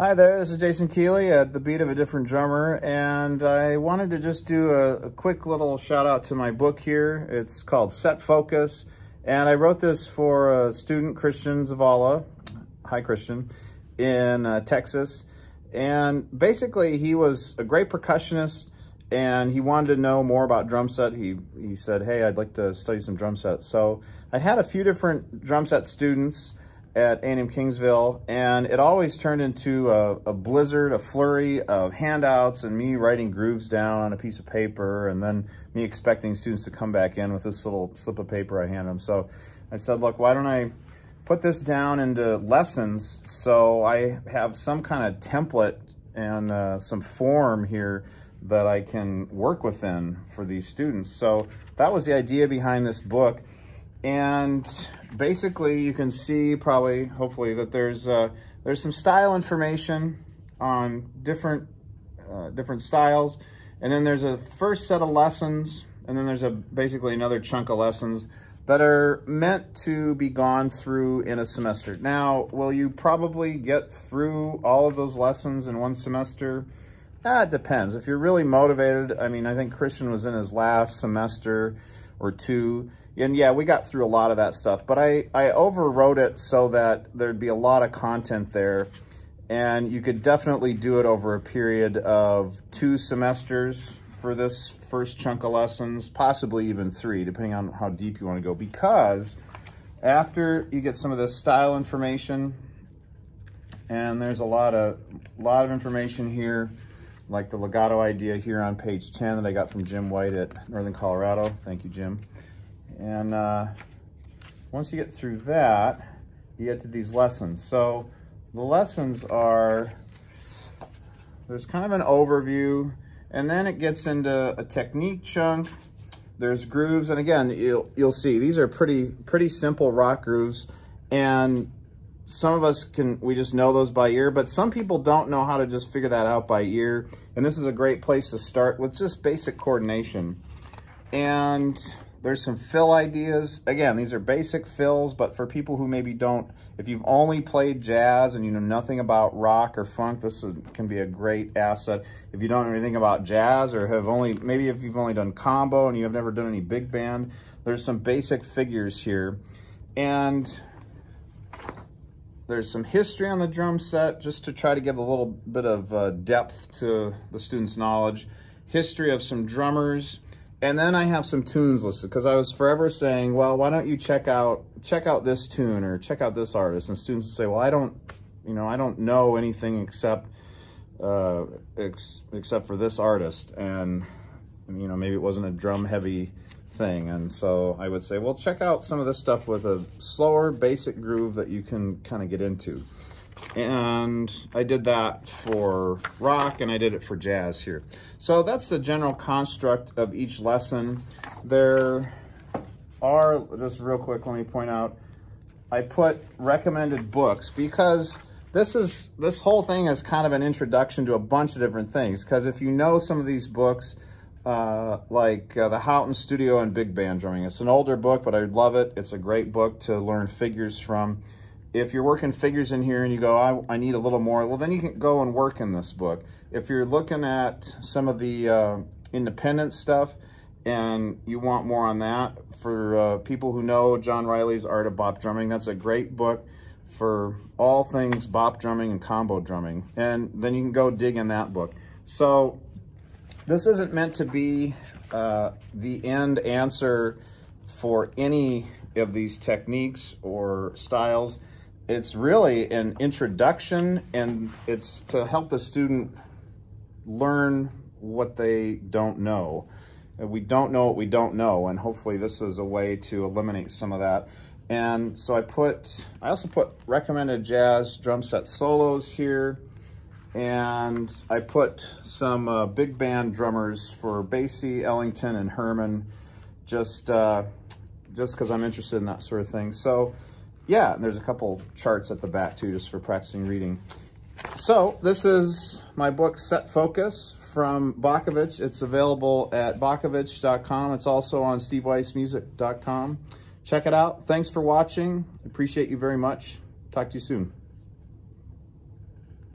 Hi there, this is Jason Kihle at The Beat of a Different Drummer, and I wanted to just do a, a, quick little shout out to my book here. It's called Set Focus, and I wrote this for a student, Christian Zavala, hi Christian, in uh, Texas. And basically, he was a great percussionist, and he wanted to know more about drum set. He, he said, hey, I'd like to study some drum sets. So I had a few different drum set students, at A&M Kingsville, and it always turned into a, a, blizzard, a flurry of handouts and me writing grooves down on a piece of paper and then me expecting students to come back in with this little slip of paper I hand them. So I said, look, why don't I put this down into lessons so I have some kind of template and uh, some form here that I can work within for these students. So that was the idea behind this book. And basically you can see probably, hopefully, that there's uh, there's some style information on different uh, different styles. And then there's a first set of lessons, and then there's a basically another chunk of lessons that are meant to be gone through in a semester. Now, will you probably get through all of those lessons in one semester? Ah, it depends. If you're really motivated, I mean, I think Christian was in his last semester or two, and yeah, we got through a lot of that stuff, but I, I overwrote it so that there'd be a lot of content there. And you could definitely do it over a period of two semesters for this first chunk of lessons, possibly even three, depending on how deep you want to go. Because after you get some of this style information, and there's a lot of, lot of information here, like the legato idea here on page 10 that I got from Jim White at Northern Colorado. Thank you, Jim. And uh, once you get through that, you get to these lessons. So the lessons are, there's kind of an overview, and then it gets into a technique chunk. There's grooves, and again, you'll, you'll see, these are pretty, pretty simple rock grooves, and some of us can, we just know those by ear, but some people don't know how to just figure that out by ear. And this is a great place to start with just basic coordination. And there's some fill ideas. Again, these are basic fills, but for people who maybe don't, if you've only played jazz and you know nothing about rock or funk, this is, can be a great asset. If you don't know anything about jazz or have only, maybe if you've only done combo and you have never done any big band, there's some basic figures here. And there's some history on the drum set just to try to give a little bit of uh, depth to the student's knowledge. History of some drummers, and then I have some tunes listed because I was forever saying, well, why don't you check out check out this tune or check out this artist? And students would say, well, I don't, you know, I don't know anything except uh, ex except for this artist, and you know, maybe it wasn't a drum heavy thing. And so I would say, well, check out some of this stuff with a slower, basic groove that you can kind of get into. And I did that for rock and I did it for jazz here. So that's the general construct of each lesson. There are, just real quick, let me point out, I put recommended books because this is this whole thing is kind of an introduction to a bunch of different things because if you know some of these books uh, like uh, the Houghton Studio and Big Band Drumming. It's an older book, but I love it. It's a great book to learn figures from if you're working figures in here and you go, I, I, need a little more, well, then you can go and work in this book. If you're looking at some of the uh, independent stuff and you want more on that, for uh, people who know John Riley's Art of Bop Drumming, that's a great book for all things bop drumming and combo drumming. And then you can go dig in that book. So this isn't meant to be uh, the end answer for any of these techniques or styles it's really an introduction and it's to help the student learn what they don't know. We don't know what we don't know, and hopefully this is a way to eliminate some of that. And so I put, I also put recommended jazz drum set solos here, and I put some uh, big band drummers for Basie, Ellington, and Herman, just uh, just because I'm interested in that sort of thing. So yeah, there's a couple charts at the back too, just for practicing reading. So this is my book, Set Focus, from Bachovich. It's available at bachovich.com. It's also on steveweissmusic.com. Check it out. Thanks for watching. Appreciate you very much. Talk to you soon.